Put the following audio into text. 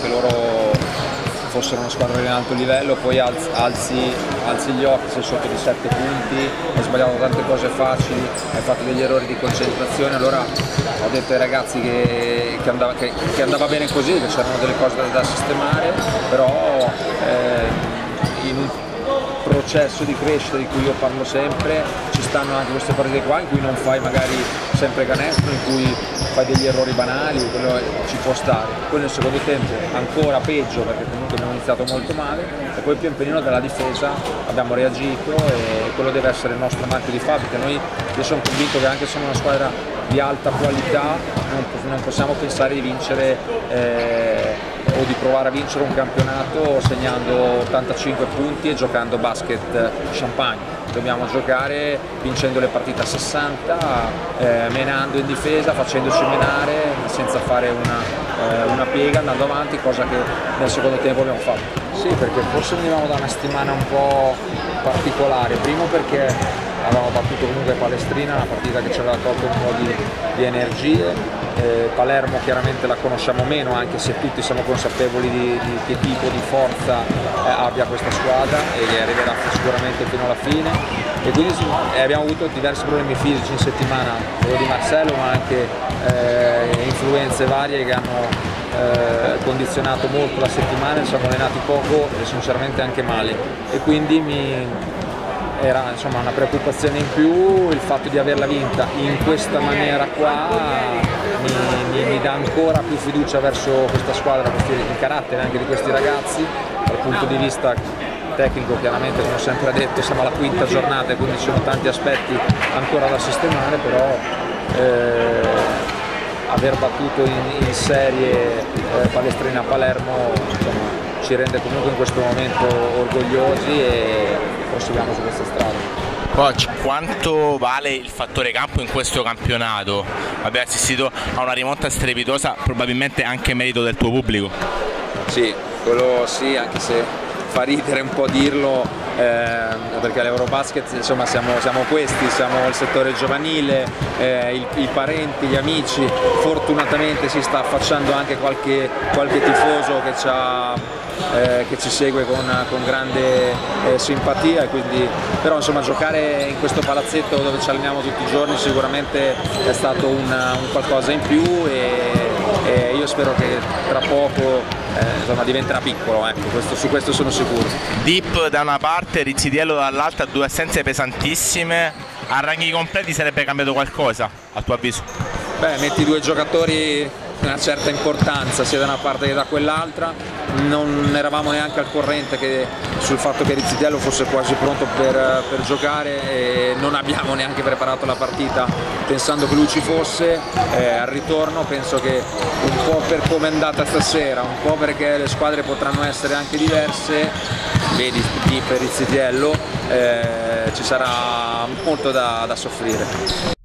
che loro fossero una squadra di alto livello, poi alzi, alzi, alzi gli occhi, sei sotto di 7 punti, hai sbagliato tante cose facili, hai fatto degli errori di concentrazione, allora ho detto ai ragazzi che, che, andava, che, che andava, bene così, che c'erano delle cose da, da sistemare, però eh, in un processo di crescita di cui io parlo sempre, ci stanno anche queste partite qua in cui non fai magari sempre canestro, in cui fai degli errori banali, quello ci può stare. Poi nel secondo tempo ancora peggio perché comunque abbiamo iniziato molto male e poi pian pianino dalla difesa abbiamo reagito e quello deve essere il nostro marchio di fabbrica. Noi, io sono convinto che anche se siamo una squadra di alta qualità non, possiamo pensare di vincere eh, o di provare a vincere un campionato segnando 85 punti e giocando basket champagne. Dobbiamo giocare vincendo le partite a 60, eh, menando in difesa, facendoci menare senza fare una, eh, una piega, andando avanti, cosa che nel secondo tempo abbiamo fatto. Sì, perché forse venivamo da una settimana un po' particolare, primo perché avevamo battuto comunque Palestrina, una partita che ci aveva tolto un po' di, di energie, eh, Palermo chiaramente la conosciamo meno anche se tutti siamo consapevoli di, di che tipo di forza eh, abbia questa squadra e che arriverà sicuramente fino alla fine. E quindi eh, abbiamo avuto diversi problemi fisici in settimana, quello di Marcello ma anche eh, influenze varie che hanno eh, condizionato molto la settimana, siamo allenati poco e sinceramente anche male. E quindi mi, era insomma, una preoccupazione in più, il fatto di averla vinta in questa maniera qua dà ancora più fiducia verso questa squadra, il carattere anche di questi ragazzi, dal punto di vista tecnico chiaramente come ho sempre detto siamo alla quinta giornata e quindi ci sono tanti aspetti ancora da sistemare, però eh, aver battuto in, in serie eh, Palestrina Palermo insomma, ci rende comunque in questo momento orgogliosi e proseguiamo su questa strada. Coach, quanto vale il fattore campo in questo campionato? Abbiamo assistito a una rimonta strepitosa, probabilmente anche merito del tuo pubblico. Sì, quello sì, anche se fa ridere un po' dirlo, eh, perché all'Eurobasket insomma siamo, siamo, questi, siamo il settore giovanile, eh, i, i, parenti, gli amici, fortunatamente si sta affacciando anche qualche, qualche tifoso che, eh, che, ci segue con, con grande eh, simpatia, quindi, però insomma giocare in questo palazzetto dove ci alleniamo tutti i giorni sicuramente è stato un, un qualcosa in più e, e io spero che tra poco eh, insomma, diventerà piccolo, ecco, questo, su questo sono sicuro. Deep da una parte, Rizzidiello dall'altra, due assenze pesantissime, a ranghi completi sarebbe cambiato qualcosa a tuo avviso? Beh, metti due giocatori una certa importanza sia da una parte che da quell'altra, non eravamo neanche al corrente che, sul fatto che Rizzitiello fosse quasi pronto per, per, giocare e non abbiamo neanche preparato la partita pensando che lui ci fosse, eh, al ritorno penso che un po' per come è andata stasera, un po' perché le squadre potranno essere anche diverse, vedi per Rizzitiello, eh, ci sarà molto da, da soffrire.